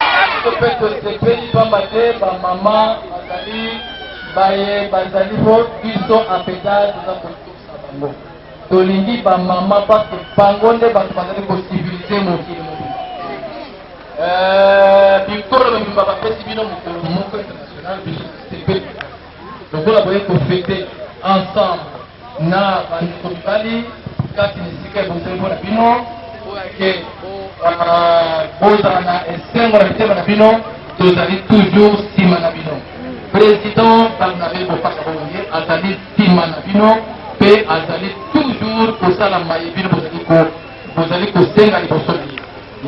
biso mpe tosepeli mpamba te bamama bazali baye bazali po biso apeda toza kotusa bango tolingi bamama parceke bango nde bato bazali kosibilize mokili mobili eh, bikolo mobimba bapesi bino mokolo moko international biso tosepeli Lokola boye ko feter ensemble na ba ndeko mibali kati na esika ya bosembo na bino oyo ake bozala na esengo na mitema na bino tozali toujours nsima na bino président barnabe bofaka bolonge azali nsima na bino mpe azali toujours kosala maye bino bozali kosenga liboso na ye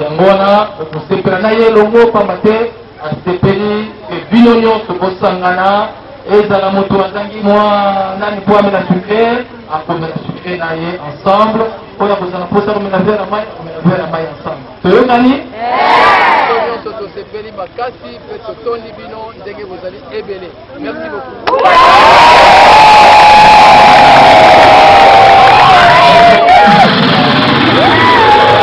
Yango wana okosepela na ye elongo, mpamba te asepeli ke bino nyonso bosangana, ezala moto azangi mwa nani mpo amela sucre, akomela sucre na ye ensemble, oyo akozala mposa komela vere ya mai, akomela vere ya mai ensemble. Toyokani? nyonso tosepeli makasi mpe totondi bino ndenge bozali ebele. Merci beaucoup.